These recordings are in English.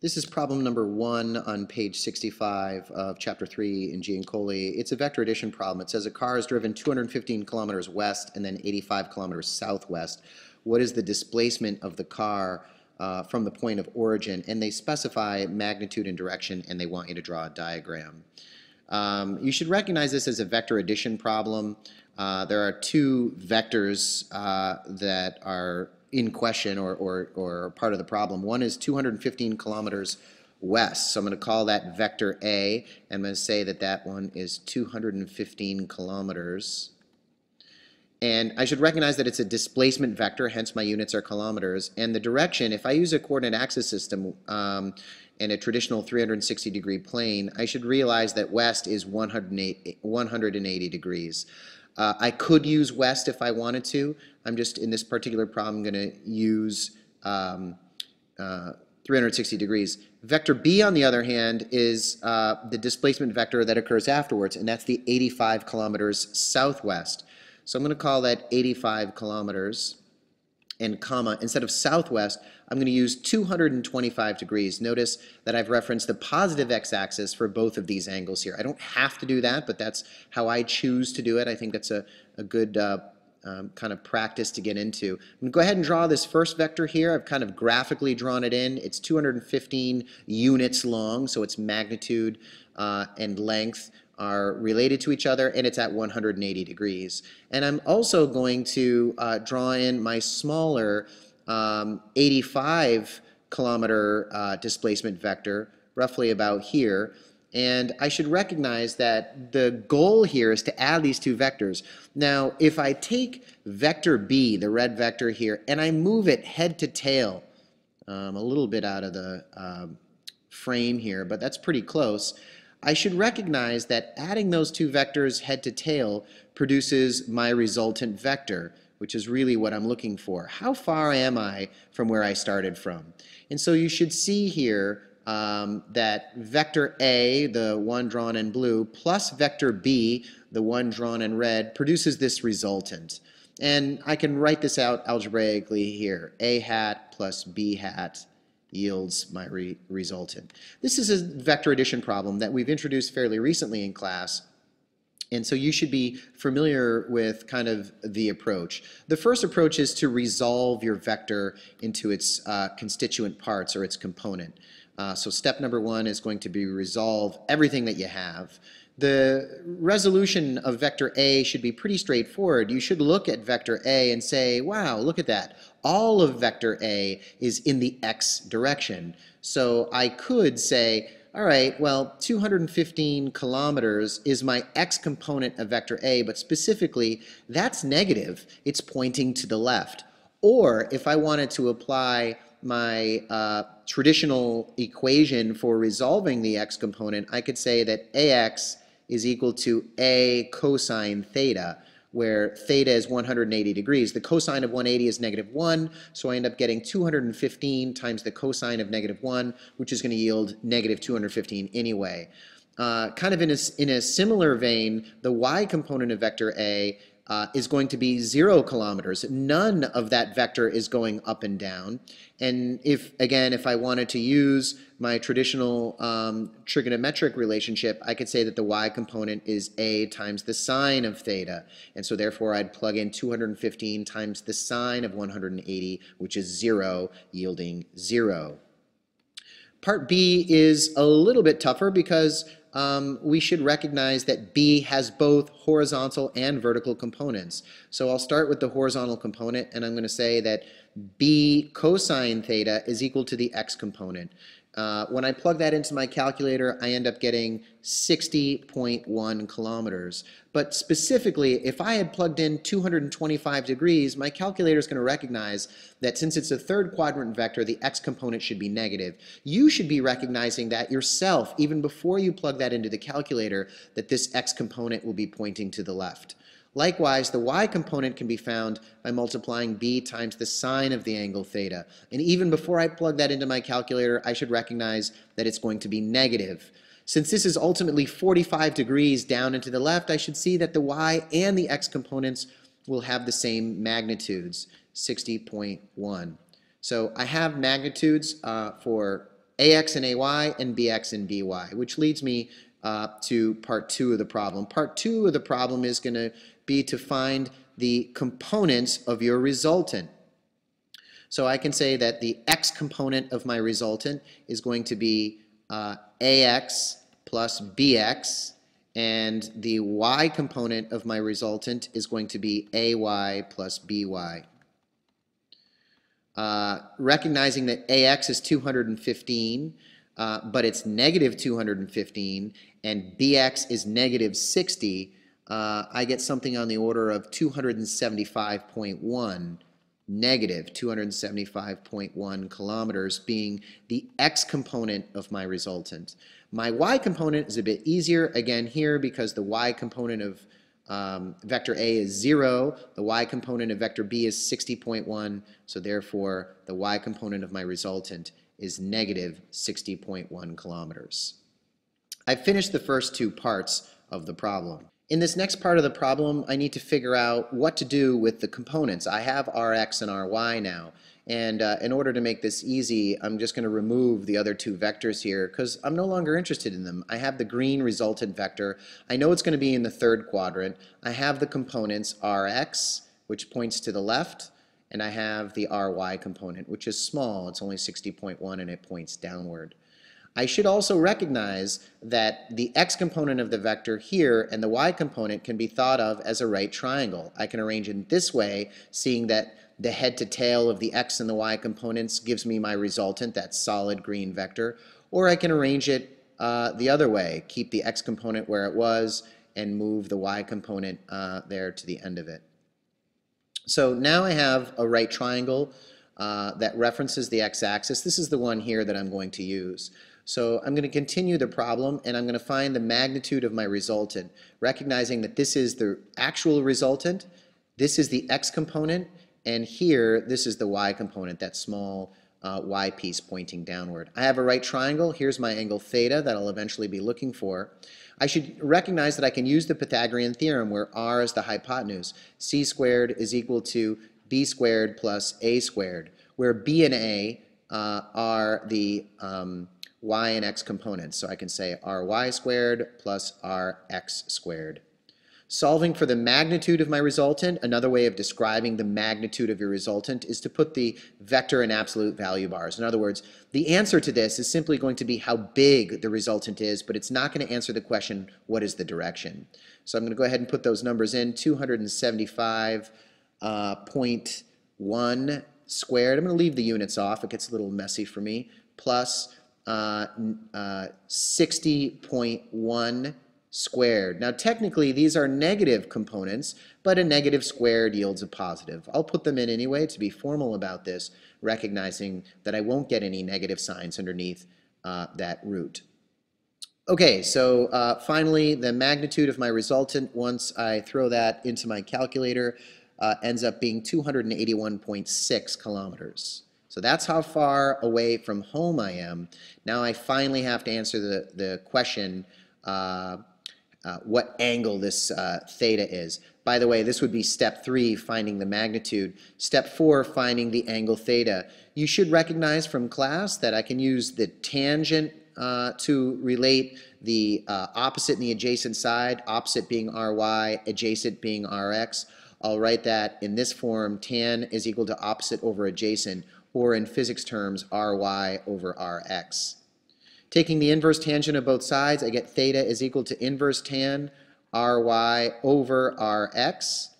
This is problem number one on page 65 of chapter three in Giancoli. It's a vector addition problem. It says a car is driven 215 kilometers west and then 85 kilometers southwest. What is the displacement of the car uh, from the point of origin? And they specify magnitude and direction, and they want you to draw a diagram. Um, you should recognize this as a vector addition problem. Uh, there are two vectors uh, that are in question or, or, or part of the problem. One is 215 kilometers west. So I'm going to call that vector A. I'm going to say that that one is 215 kilometers. And I should recognize that it's a displacement vector, hence my units are kilometers. And the direction, if I use a coordinate axis system um, in a traditional 360 degree plane, I should realize that west is 180, 180 degrees. Uh, I could use west if I wanted to. I'm just, in this particular problem, going to use um, uh, 360 degrees. Vector B, on the other hand, is uh, the displacement vector that occurs afterwards, and that's the 85 kilometers southwest. So I'm going to call that 85 kilometers and comma, instead of southwest, I'm going to use 225 degrees. Notice that I've referenced the positive x-axis for both of these angles here. I don't have to do that, but that's how I choose to do it. I think that's a, a good uh, um, kind of practice to get into. I'm going to go ahead and draw this first vector here. I've kind of graphically drawn it in. It's 215 units long, so its magnitude uh, and length are related to each other and it's at 180 degrees. And I'm also going to uh, draw in my smaller um, 85 kilometer uh, displacement vector, roughly about here. And I should recognize that the goal here is to add these two vectors. Now, if I take vector B, the red vector here, and I move it head to tail, um, a little bit out of the um, frame here, but that's pretty close, I should recognize that adding those two vectors head to tail produces my resultant vector, which is really what I'm looking for. How far am I from where I started from? And so you should see here um, that vector A, the one drawn in blue, plus vector B, the one drawn in red, produces this resultant. And I can write this out algebraically here. A hat plus B hat yields might re in. This is a vector addition problem that we've introduced fairly recently in class. And so you should be familiar with kind of the approach. The first approach is to resolve your vector into its uh, constituent parts or its component. Uh, so step number one is going to be resolve everything that you have. The resolution of vector A should be pretty straightforward. You should look at vector A and say, wow, look at that. All of vector A is in the x direction. So I could say, all right, well, 215 kilometers is my x component of vector A, but specifically, that's negative. It's pointing to the left. Or if I wanted to apply my uh, traditional equation for resolving the x component, I could say that ax is equal to a cosine theta, where theta is 180 degrees. The cosine of 180 is negative 1, so I end up getting 215 times the cosine of negative 1, which is going to yield negative 215 anyway. Uh, kind of in a, in a similar vein, the y component of vector A uh, is going to be zero kilometers. None of that vector is going up and down. And if, again, if I wanted to use my traditional um, trigonometric relationship, I could say that the y component is a times the sine of theta. And so therefore I'd plug in 215 times the sine of 180, which is zero, yielding zero. Part B is a little bit tougher because um, we should recognize that B has both horizontal and vertical components. So I'll start with the horizontal component and I'm going to say that B cosine theta is equal to the x component. Uh, when I plug that into my calculator, I end up getting 60.1 kilometers. But specifically, if I had plugged in 225 degrees, my calculator is going to recognize that since it's a third quadrant vector, the x component should be negative. You should be recognizing that yourself, even before you plug that into the calculator, that this x component will be pointing to the left. Likewise, the y component can be found by multiplying b times the sine of the angle theta. And even before I plug that into my calculator, I should recognize that it's going to be negative. Since this is ultimately 45 degrees down and to the left, I should see that the y and the x components will have the same magnitudes, 60.1. So I have magnitudes uh, for ax and ay and bx and by, which leads me uh, to part two of the problem. Part two of the problem is going to be to find the components of your resultant. So I can say that the x component of my resultant is going to be uh, ax plus bx, and the y component of my resultant is going to be ay plus by. Uh, recognizing that ax is 215, uh, but it's negative 215, and bx is negative 60, uh, I get something on the order of 275.1 negative 275.1 kilometers being the x component of my resultant. My y component is a bit easier, again here, because the y component of um, vector A is 0, the y component of vector B is 60.1, so therefore the y component of my resultant is negative 60.1 kilometers. I've finished the first two parts of the problem. In this next part of the problem, I need to figure out what to do with the components. I have Rx and Ry now. And uh, in order to make this easy, I'm just going to remove the other two vectors here because I'm no longer interested in them. I have the green resultant vector. I know it's going to be in the third quadrant. I have the components Rx, which points to the left, and I have the Ry component, which is small. It's only 60.1 and it points downward. I should also recognize that the x component of the vector here and the y component can be thought of as a right triangle. I can arrange it this way, seeing that the head to tail of the x and the y components gives me my resultant, that solid green vector, or I can arrange it uh, the other way, keep the x component where it was and move the y component uh, there to the end of it. So now I have a right triangle uh, that references the x-axis. This is the one here that I'm going to use. So I'm going to continue the problem and I'm going to find the magnitude of my resultant, recognizing that this is the actual resultant, this is the x component, and here this is the y component, that small uh, y piece pointing downward. I have a right triangle. Here's my angle theta that I'll eventually be looking for. I should recognize that I can use the Pythagorean theorem where r is the hypotenuse. c squared is equal to b squared plus a squared, where b and a uh, are the um, y and x components. So I can say ry squared plus rx squared. Solving for the magnitude of my resultant, another way of describing the magnitude of your resultant is to put the vector in absolute value bars. In other words, the answer to this is simply going to be how big the resultant is, but it's not going to answer the question, what is the direction? So I'm going to go ahead and put those numbers in, 275.1 uh, squared. I'm going to leave the units off. It gets a little messy for me. Plus uh, uh, 60.1 squared. Now technically these are negative components, but a negative squared yields a positive. I'll put them in anyway to be formal about this, recognizing that I won't get any negative signs underneath uh, that root. Okay, so uh, finally the magnitude of my resultant once I throw that into my calculator uh, ends up being 281.6 kilometers. So that's how far away from home I am. Now I finally have to answer the, the question, uh, uh, what angle this uh, theta is. By the way, this would be step three, finding the magnitude. Step four, finding the angle theta. You should recognize from class that I can use the tangent uh, to relate the uh, opposite and the adjacent side, opposite being ry, adjacent being rx. I'll write that in this form, tan is equal to opposite over adjacent, or in physics terms, ry over rx. Taking the inverse tangent of both sides, I get theta is equal to inverse tan ry over rx.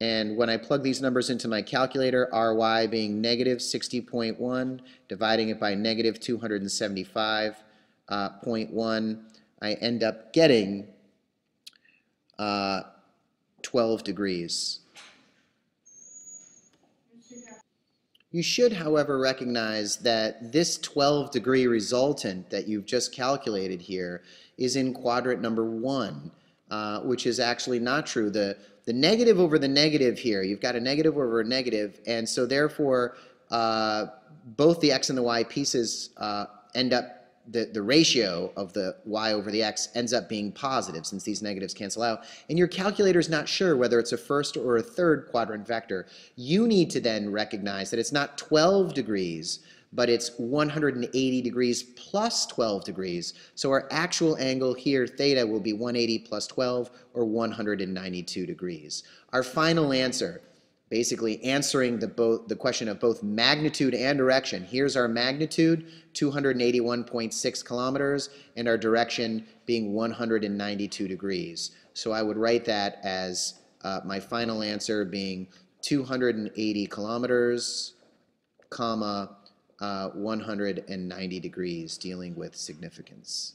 And when I plug these numbers into my calculator, ry being negative 60.1, dividing it by negative 275.1, uh, I end up getting uh, 12 degrees. You should, however, recognize that this 12 degree resultant that you've just calculated here is in quadrant number one, uh, which is actually not true. The, the negative over the negative here, you've got a negative over a negative, and so therefore uh, both the x and the y pieces uh, end up the, the ratio of the y over the x ends up being positive since these negatives cancel out, and your calculator is not sure whether it's a first or a third quadrant vector, you need to then recognize that it's not 12 degrees, but it's 180 degrees plus 12 degrees. So our actual angle here, theta, will be 180 plus 12, or 192 degrees. Our final answer, basically answering the, both, the question of both magnitude and direction. Here's our magnitude, 281.6 kilometers, and our direction being 192 degrees. So I would write that as uh, my final answer being 280 kilometers, comma, uh, 190 degrees, dealing with significance.